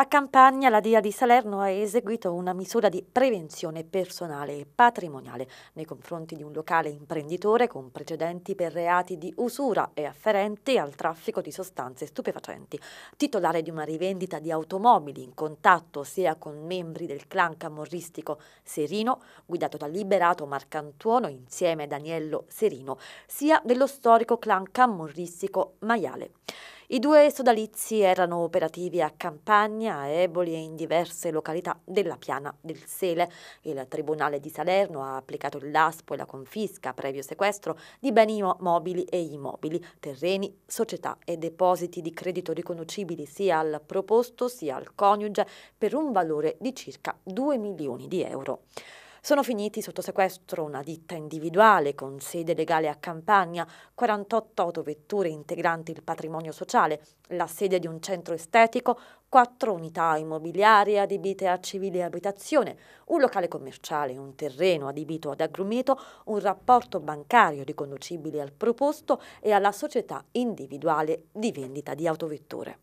A Campania la DIA di Salerno ha eseguito una misura di prevenzione personale e patrimoniale nei confronti di un locale imprenditore con precedenti per reati di usura e afferenti al traffico di sostanze stupefacenti, titolare di una rivendita di automobili in contatto sia con membri del clan camorristico Serino, guidato dal liberato Marcantuono insieme a Daniello Serino, sia dello storico clan camorristico Maiale. I due sodalizi erano operativi a Campagna, a Eboli e in diverse località della piana del Sele. Il Tribunale di Salerno ha applicato il laspo e la confisca, previo sequestro, di beni mobili e immobili, terreni, società e depositi di credito riconoscibili sia al proposto sia al coniuge per un valore di circa 2 milioni di euro. Sono finiti sotto sequestro una ditta individuale con sede legale a Campagna, 48 autovetture integranti il patrimonio sociale, la sede di un centro estetico, quattro unità immobiliari adibite a civile abitazione, un locale commerciale, un terreno adibito ad agrumeto, un rapporto bancario riconducibile al proposto e alla società individuale di vendita di autovetture.